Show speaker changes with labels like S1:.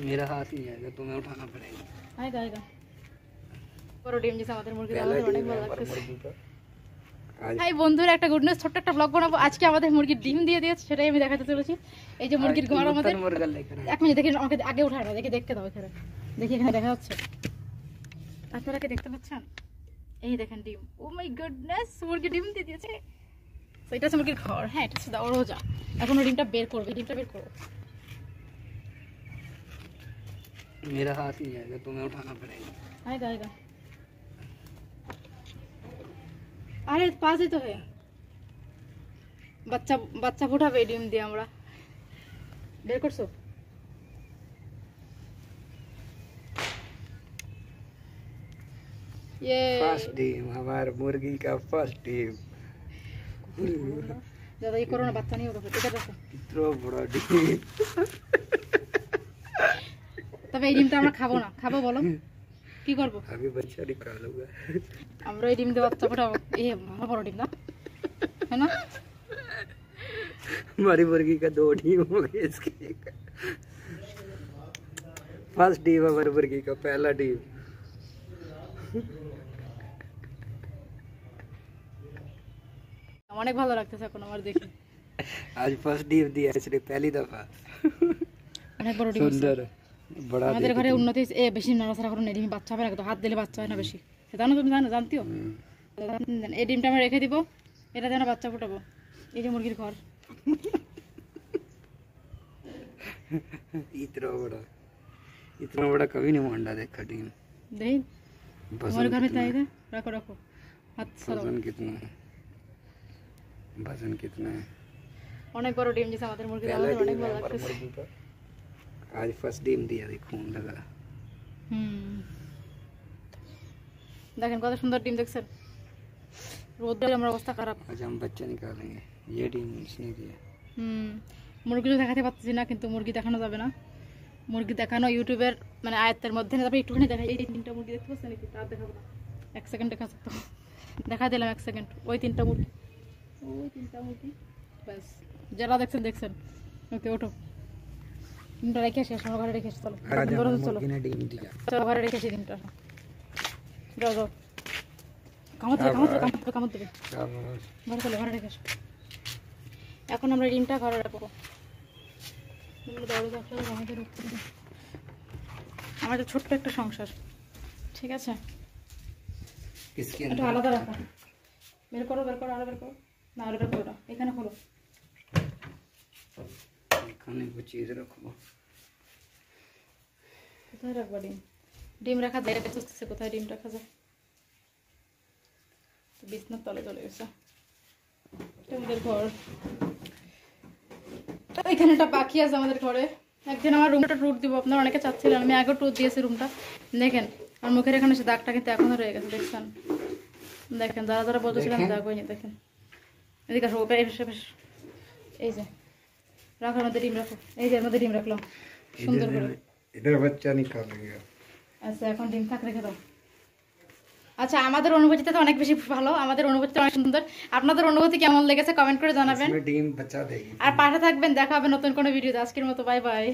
S1: मेरा हाथ नहीं आएगा तुम्हें उठाना पड़ेगा
S2: আয়গা আয়গা বড় ডিম দিছে আমাদের মুরগি
S1: पहला
S2: আমাদের অনেক
S1: दिन है
S2: ভালো
S1: हमारे
S2: লাগতেছে
S1: मुर्गी का आज
S2: হাই বন্ধুরা একটা গুড নিউজ ছোট্ট একটা ব্লগ বানাবো আজকে আমাদের মুরগির ডিম দিয়ে দিয়েছে সেটাই আমি দেখাতে চলেছি এই যে মুরগির ঘর আমাদের
S1: नूतन मुर्गा लेकर आए।
S2: এক মিনিট দেখি আমাকে আগে উঠায় না দেখি দেখতে দাও এখানে দেখি এখানে দেখা যাচ্ছে আপনারা কি দেখতে পাচ্ছেন এই দেখেন ডিম ও মাই গুডনেস মুরগি ডিম দিয়ে দিয়েছে তো এটা হচ্ছে মুরগির ঘর হ্যাঁ এটা হচ্ছে দরজা এখন ও ডিমটা বের করবে ডিমটা বের করো
S1: मेरा हाथ नहीं आएगा तुम्हें उठाना पड़ेगा
S2: आएगा आएगा আরে পাশে তো হে বাচ্চা বাচ্চা ফুটাবে এই ডিম দিয়ে আমরা বের করছো ये
S1: फर्स्ट टीम हमारे मुर्गी का फर्स्ट टीम
S2: দাদা এই করোনা বাচ্চা নিয়ে ওঠো এটা দেখো
S1: इतना बड़ा टीम
S2: তবে এই ডিমটা আমরা খাবো না খাবো বলো কি করবো
S1: अभी बच्चा निकालूंगा
S2: আমরা এই ডিম দিয়ে বাচ্চা ফোটাবো এ ভালো বড় ডিম না है ना
S1: हमारी मुर्गी का दो टीम हो गए इसके फर्स्ट टीम हमारी मुर्गी का पहला टीम
S2: অনেক ভালো লাগতেছে এখন আমার দেখে
S1: आज फर्स्ट टीम दिया इसने पहली दफा
S2: অনেক বড় ডিম আছে।
S1: सुंदर बड़ा
S2: আমাদের
S1: दे
S2: ঘরে
S1: दिया।
S2: উন্নতি হয়েছে- এ বেশি নড়াচড়া করে না ডিম বাচ্চা হবে না কিন্তু হাত দিলে বাচ্চা হয় না বেশি সেটা না তুমি জানো জানতিও
S1: हम्म।
S2: এই ডিমটা আমরা রেখে দিব এটা যেন বাচ্চা ফুটাবো এই যে মুরগির ঘর
S1: इतना बड़ा इतना बड़ा कभी नहीं मंडा देखा टीम
S2: দেখি তোমার
S1: वजन
S2: ঘরে
S1: कितना
S2: তাই
S1: है?
S2: দে রাখো রাখো হাত সরাও।
S1: वजन कितना है वजन कितना है
S2: অনেক বড় ডিম দিছে আমাদের মুরগি
S1: पहला
S2: আমাদের অনেক
S1: टीम है आज फर्स्ट टीम दिया देखो खून लगा
S2: হুম দেখেন কত সুন্দর ডিম দেখছেন রোদ্রে আমার অবস্থা খারাপ
S1: आज हम बच्चा निकालेंगे ये टीम इसने दिया
S2: হুম মুরগি তো দেখাতে পারতেছি না কিন্তু মুরগি দেখানো যাবে না মুরগি দেখানো ইউটিউবের মানে আয়ত্তের মধ্যে না তারপরে একটুখানি দেখাই এই তিনটা মুরগি দেখতে পাচ্ছেন নাকি তার দেখাবো না এক সেকেন্ড দেখা তো দেখা দিলাম এক সেকেন্ড ওই তিনটা মুরগি ওই তিনটা মুরগি ব্যাস যারা দেখছেন দেখছেন ওকে ওঠো ডিমটা রেখে আসি আসো ঘরে রেখে আসি চলো। চলো। চলো ঘরে রেখে আসি ডিমটা যাও যাও। কামড় দেবে কামড় দেবে ঘরে চলো ঘরে রেখে আসো। এখন আমরা ডিমটা ঘরে রাখব। আমাদের আমাদের ছোট্ট একটা সংসার ঠিক আছে?
S1: এটা
S2: আলাদা রাখো। বের করো বের করো আরও বের করো। না আরও বের করো এখানে খোলো।
S1: এখানে গুছিয়ে রাখব।
S2: কোথায় রাখব ডিম? ডিম রাখা যায় খুঁজতেছে কোথায় ডিম রাখা যায়? বিছনার তলে চলে গেছে। আমাদের ঘর। এখানে একটা পাখি আছে আমাদের ঘরে। একদিন আমার রুমটা টুট দিব আপনার অনেকে চাচ্ছিলেন আমি আগে টুট দিয়েছি রুমটা দেখেন আর মুখের এখানে সে দাগটা কিন্তু এখনও রয়ে গেছে দেখছেন? দেখেন যারা যারা বলতেছিলাম দাগ হয়নি দেখেন। এদিকে ওটা এই যে রাখার মধ্যে ডিম রাখো। এই যে মধ্যে ডিম রাখলাম। সুন্দর করে।
S1: বাচ্চা নি খাবে
S2: আচ্ছা এখন ডিম থাক রেখে দাও। আচ্ছা আমাদের অনুভূতিটা তো অনেক বেশি ভালো। আমাদের অনুভূতি অনেক সুন্দর। আপনাদের অনুভূতি কেমন লেগেছে? কমেন্ট করে জানাবেন। আর পাঠা থাকবেন দেখা হবে নতুন কোনো ভিডিওতে। আজকের মতো বাই বাই